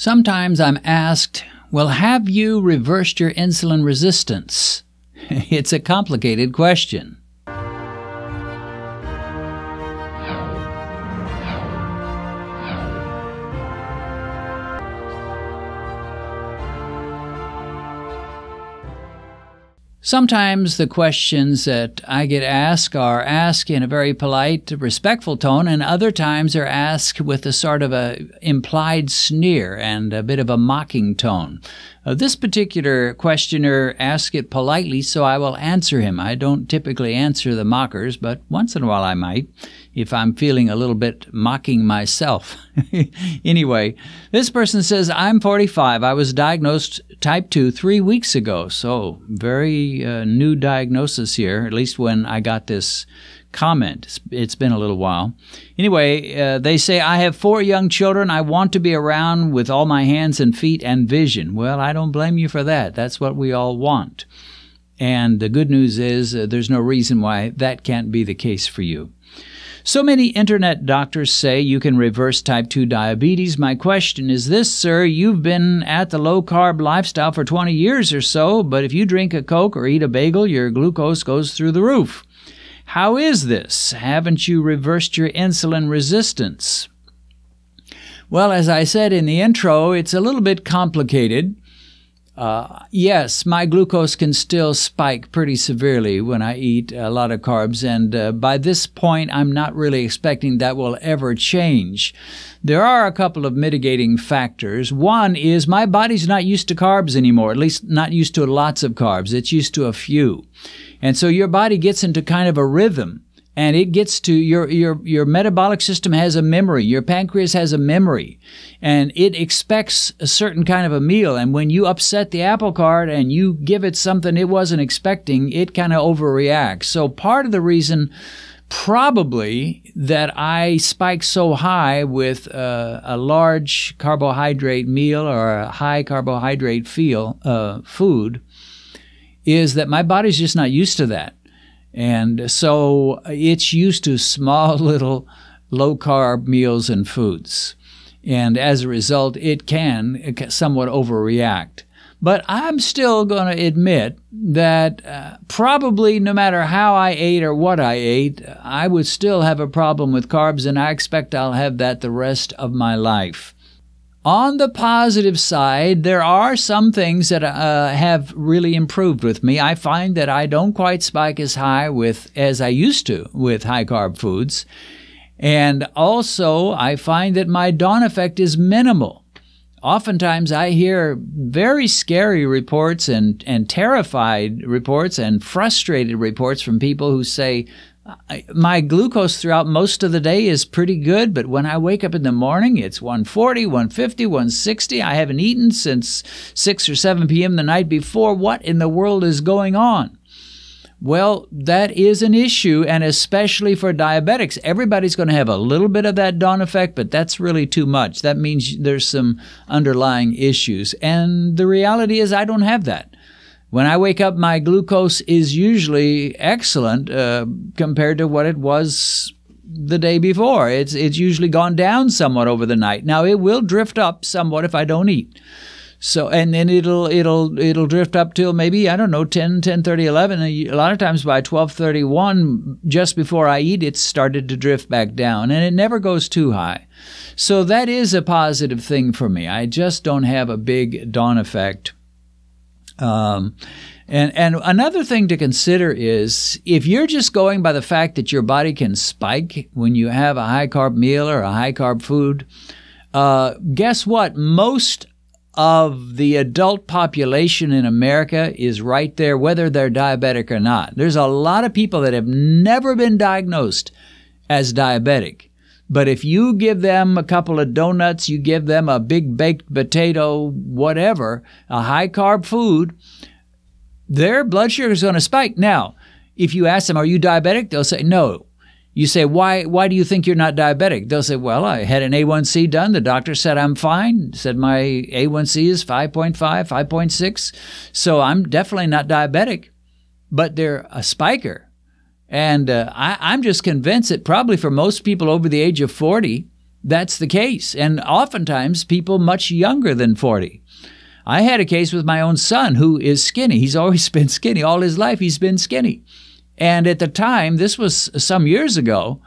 Sometimes I'm asked, Well, have you reversed your insulin resistance? it's a complicated question. Sometimes the questions that I get asked are asked in a very polite, respectful tone, and other times are asked with a sort of a implied sneer and a bit of a mocking tone. Uh, this particular questioner asked it politely, so I will answer him. I don't typically answer the mockers, but once in a while I might if I'm feeling a little bit mocking myself. anyway, this person says, I'm 45. I was diagnosed type 2 three weeks ago. So, very uh, new diagnosis here, at least when I got this comment. it's, been a little while. Anyway, uh, they say, I have four young children. I want to be around with all my hands and feet and vision. Well, I don't blame you for that. That's what we all want. And the good news is uh, there's no reason why that can't be the case for you. So many internet doctors say you can reverse type 2 diabetes. My question is this, sir. You've been at the low carb lifestyle for 20 years or so, but if you drink a Coke or eat a bagel, your glucose goes through the roof. How is this? Haven't you reversed your insulin resistance? Well, as I said in the intro, it's a little bit complicated. Uh, yes, my glucose can still spike pretty severely when I eat a lot of carbs, and uh, by this point, I'm not really expecting that will ever change. There are a couple of mitigating factors. One is my body's not used to carbs anymore, at least not used to lots of carbs. It's used to a few. And so your body gets into kind of a rhythm and it gets to your your your metabolic system has a memory. Your pancreas has a memory. And it expects a certain kind of a meal. And when you upset the apple cart and you give it something it wasn't expecting it kind of overreacts. So part of the reason probably that I spike so high with uh, a large carbohydrate meal or a high carbohydrate feel uh, food is that my body's just not used to that and so it's used to small little low carb meals and foods. And as a result, it can somewhat overreact. But I'm still going to admit that uh, probably no matter how I ate or what I ate, I would still have a problem with carbs, and I expect I'll have that the rest of my life. On the positive side, there are some things that uh, have really improved with me. I find that I don't quite spike as high with as I used to with high carb foods. And also, I find that my dawn effect is minimal. Oftentimes, I hear very scary reports and, and terrified reports and frustrated reports from people who say, my glucose throughout most of the day is pretty good, but when I wake up in the morning, it's 140, 150, 160. I haven't eaten since 6 or 7 p.m. the night before. What in the world is going on? Well, that is an issue, and especially for diabetics. Everybody's going to have a little bit of that dawn effect, but that's really too much. That means there's some underlying issues. And the reality is, I don't have that. When I wake up, my glucose is usually excellent uh, compared to what it was the day before. It's it's usually gone down somewhat over the night. Now it will drift up somewhat if I don't eat. So and then it'll it'll it'll drift up till maybe I don't know 10 10 30 11 a lot of times by 12 31 just before I eat it's started to drift back down and it never goes too high. So that is a positive thing for me. I just don't have a big dawn effect um, and, and another thing to consider is if you're just going by the fact that your body can spike when you have a high carb meal or a high carb food, uh, guess what? Most of the adult population in America is right there, whether they're diabetic or not. There's a lot of people that have never been diagnosed as diabetic. But if you give them a couple of donuts, you give them a big baked potato, whatever, a high carb food, their blood sugar is going to spike. Now, if you ask them, Are you diabetic? They'll say, No. You say, why, why do you think you're not diabetic? They'll say, Well, I had an A1C done. The doctor said I'm fine, said my A1C is 5.5, 5.6. So I'm definitely not diabetic, but they're a spiker. And uh, I, I'm just convinced that probably for most people over the age of 40, that's the case. And oftentimes, people much younger than 40. I had a case with my own son who is skinny. He's always been skinny. All his life, he's been skinny. And at the time, this was some years ago,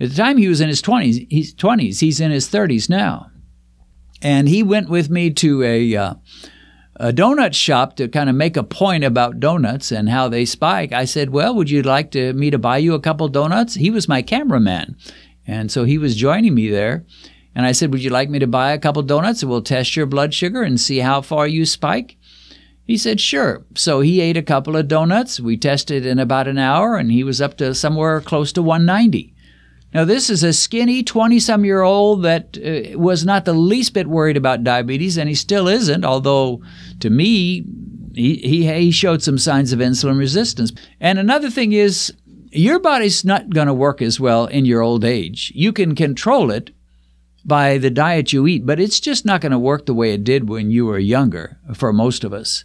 at the time he was in his 20s, he's 20s, he's in his 30s now. And he went with me to a, uh, a donut shop to kind of make a point about donuts and how they spike. I said, Well, would you like to, me to buy you a couple donuts? He was my cameraman. And so he was joining me there. And I said, Would you like me to buy a couple donuts and we'll test your blood sugar and see how far you spike? He said, Sure. So he ate a couple of donuts. We tested in about an hour and he was up to somewhere close to 190. Now, this is a skinny 20 some year old that uh, was not the least bit worried about diabetes, and he still isn't, although to me, he, he, he showed some signs of insulin resistance. And another thing is, your body's not going to work as well in your old age. You can control it by the diet you eat, but it's just not going to work the way it did when you were younger for most of us.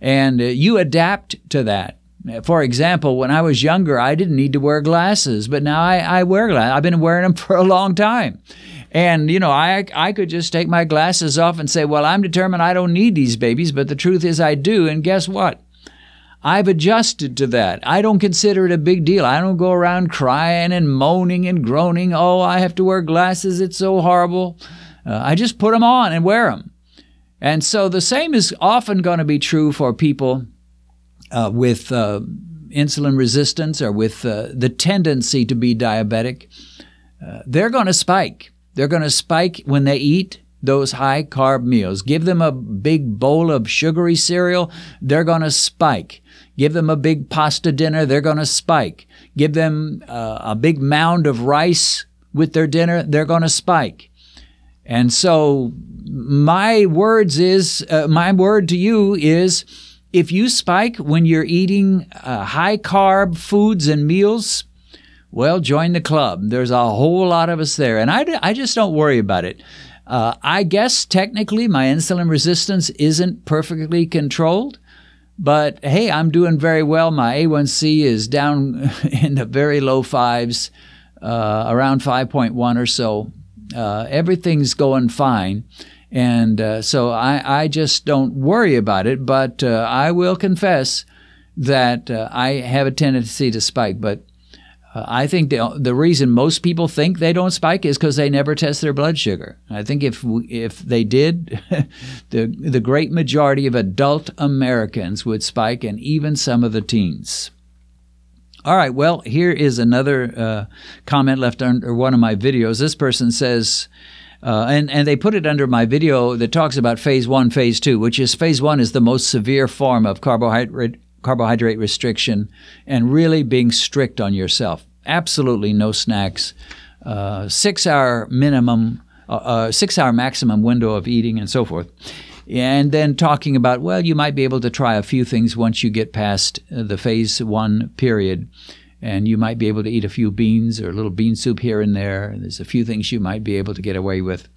And uh, you adapt to that. For example, when I was younger, I didn't need to wear glasses, but now I, I wear glasses. I've been wearing them for a long time. And, you know, I, I could just take my glasses off and say, well, I'm determined I don't need these babies, but the truth is I do. And guess what? I've adjusted to that. I don't consider it a big deal. I don't go around crying and moaning and groaning. Oh, I have to wear glasses. It's so horrible. Uh, I just put them on and wear them. And so the same is often going to be true for people uh, with uh, insulin resistance or with uh, the tendency to be diabetic, uh, they're going to spike. They're going to spike when they eat those high carb meals. Give them a big bowl of sugary cereal, they're going to spike. Give them a big pasta dinner, they're going to spike. Give them uh, a big mound of rice with their dinner, they're going to spike. And so my words is uh, my word to you is if you spike when you're eating uh, high carb foods and meals, well, join the club. There's a whole lot of us there. And I, I just don't worry about it. Uh, I guess technically my insulin resistance isn't perfectly controlled, but hey, I'm doing very well. My A1C is down in the very low fives, uh, around 5.1 or so. Uh, everything's going fine. And uh, so I, I just don't worry about it, but uh, I will confess that uh, I have a tendency to spike. But uh, I think the, the reason most people think they don't spike is because they never test their blood sugar. I think if if they did, the the great majority of adult Americans would spike, and even some of the teens. All right, well, here is another uh, comment left under one of my videos. This person says, uh, and and they put it under my video that talks about phase one, phase two, which is phase one is the most severe form of carbohydrate carbohydrate restriction, and really being strict on yourself. Absolutely no snacks. Uh, six hour minimum, uh, uh six hour maximum window of eating, and so forth. And then talking about, well, you might be able to try a few things once you get past uh, the phase one period and you might be able to eat a few beans or a little bean soup here and there. There's a few things you might be able to get away with.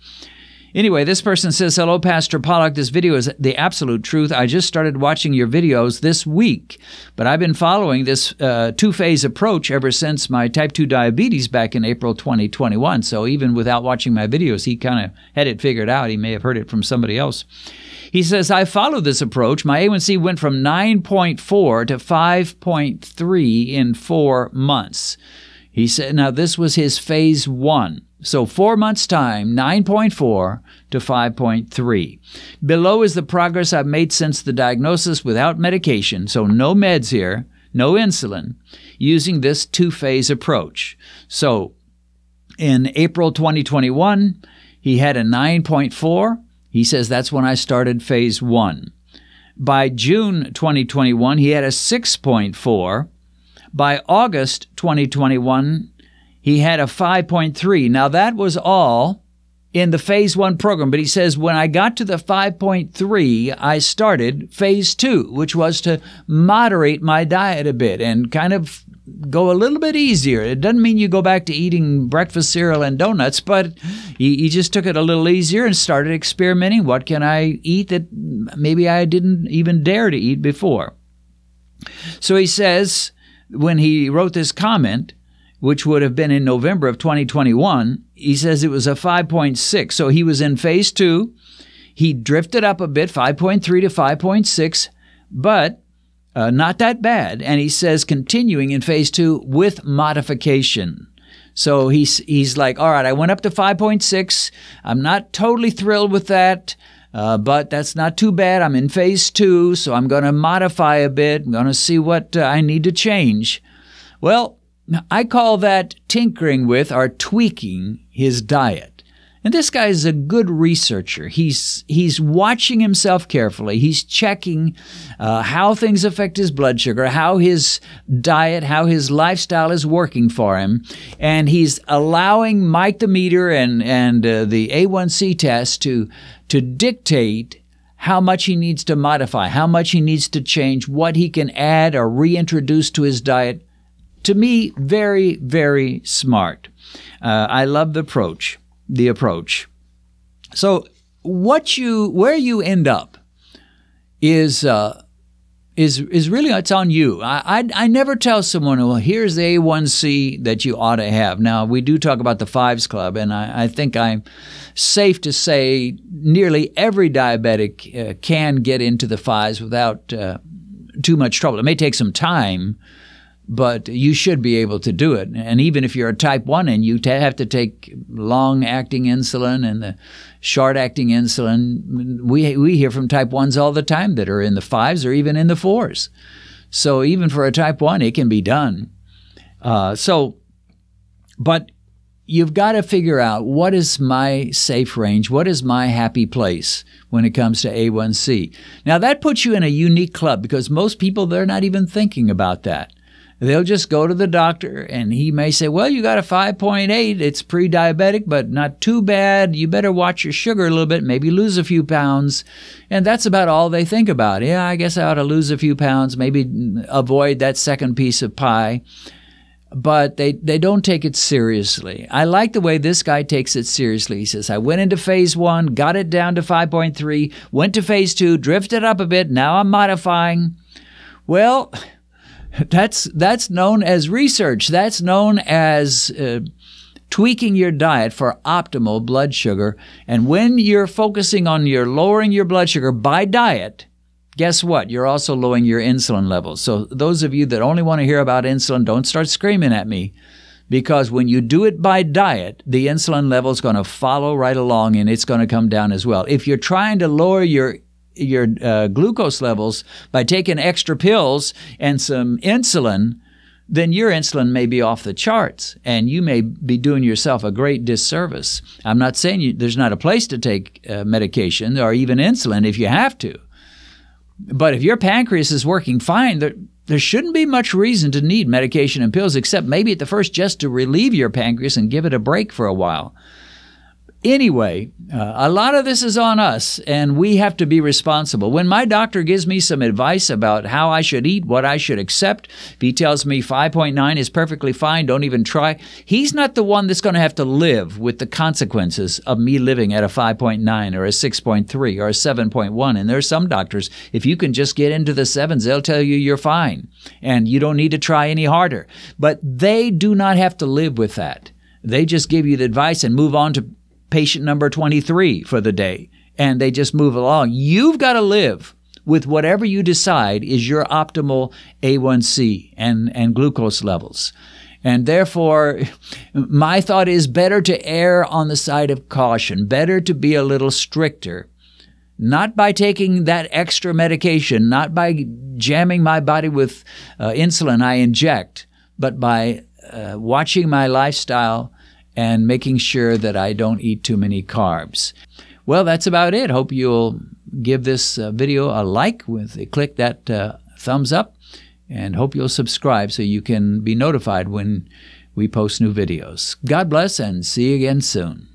Anyway, this person says, Hello, Pastor Pollock. This video is the absolute truth. I just started watching your videos this week, but I've been following this uh, two phase approach ever since my type 2 diabetes back in April 2021. So even without watching my videos, he kind of had it figured out. He may have heard it from somebody else. He says, I followed this approach. My A1C went from 9.4 to 5.3 in four months. He said, now this was his phase one. So four months' time, 9.4 to 5.3. Below is the progress I've made since the diagnosis without medication, so no meds here, no insulin, using this two phase approach. So in April 2021, he had a 9.4. He says that's when I started phase one. By June 2021, he had a 6.4. By August 2021, he had a 5.3. Now, that was all in the phase one program, but he says when I got to the 5.3, I started phase two, which was to moderate my diet a bit and kind of go a little bit easier. It doesn't mean you go back to eating breakfast cereal and donuts, but he, he just took it a little easier and started experimenting. What can I eat that maybe I didn't even dare to eat before? So he says, when he wrote this comment, which would have been in November of 2021, he says it was a 5.6. So he was in phase two. He drifted up a bit, 5.3 to 5.6, but uh, not that bad. And he says continuing in phase two with modification. So he's he's like, all right, I went up to 5.6. I'm not totally thrilled with that. Uh, but that's not too bad. I'm in phase two, so I'm going to modify a bit. I'm going to see what uh, I need to change. Well, I call that tinkering with or tweaking his diet. And this guy is a good researcher. He's he's watching himself carefully. He's checking uh, how things affect his blood sugar, how his diet, how his lifestyle is working for him, and he's allowing Mike the meter and and uh, the A1C test to to dictate how much he needs to modify, how much he needs to change, what he can add or reintroduce to his diet. To me, very very smart. Uh, I love the approach the approach. So what you where you end up is uh, is is really it's on you. I, I, I never tell someone, well, here's the A1C that you ought to have. Now we do talk about the Fives Club, and I, I think I'm safe to say nearly every diabetic uh, can get into the fives without uh, too much trouble. It may take some time, but you should be able to do it. And even if you're a type 1 and you have to take long acting insulin and the short acting insulin, we, we hear from type 1s all the time that are in the fives or even in the fours. So even for a type 1, it can be done. Uh, so, but you've got to figure out what is my safe range, what is my happy place when it comes to A1C. Now that puts you in a unique club because most people they're not even thinking about that. They'll just go to the doctor and he may say, Well, you got a 5.8. It's pre diabetic, but not too bad. You better watch your sugar a little bit, maybe lose a few pounds. And that's about all they think about. Yeah, I guess I ought to lose a few pounds, maybe avoid that second piece of pie. But they, they don't take it seriously. I like the way this guy takes it seriously. He says, I went into phase one, got it down to 5.3, went to phase two, drifted up a bit, now I'm modifying. Well, that's that's known as research. That's known as uh, tweaking your diet for optimal blood sugar. And when you're focusing on your lowering your blood sugar by diet, guess what? You're also lowering your insulin levels. So those of you that only want to hear about insulin, don't start screaming at me. Because when you do it by diet, the insulin level is going to follow right along and it's going to come down as well. If you're trying to lower your your uh, glucose levels by taking extra pills and some insulin, then your insulin may be off the charts and you may be doing yourself a great disservice. I'm not saying you, there's not a place to take uh, medication or even insulin if you have to. But if your pancreas is working fine, there, there shouldn't be much reason to need medication and pills except maybe at the first just to relieve your pancreas and give it a break for a while. Anyway, uh, a lot of this is on us, and we have to be responsible. When my doctor gives me some advice about how I should eat, what I should accept, if he tells me 5.9 is perfectly fine, don't even try, he's not the one that's going to have to live with the consequences of me living at a 5.9 or a 6.3 or a 7.1. And there's some doctors, if you can just get into the sevens, they'll tell you you're fine and you don't need to try any harder. But they do not have to live with that. They just give you the advice and move on to patient number 23 for the day, and they just move along. You've got to live with whatever you decide is your optimal A1C and, and glucose levels. And therefore, my thought is better to err on the side of caution, better to be a little stricter. Not by taking that extra medication, not by jamming my body with uh, insulin I inject, but by uh, watching my lifestyle and making sure that I don't eat too many carbs. Well, that's about it. Hope you'll give this uh, video a like with a click that uh, thumbs up and hope you'll subscribe so you can be notified when we post new videos. God bless and see you again soon.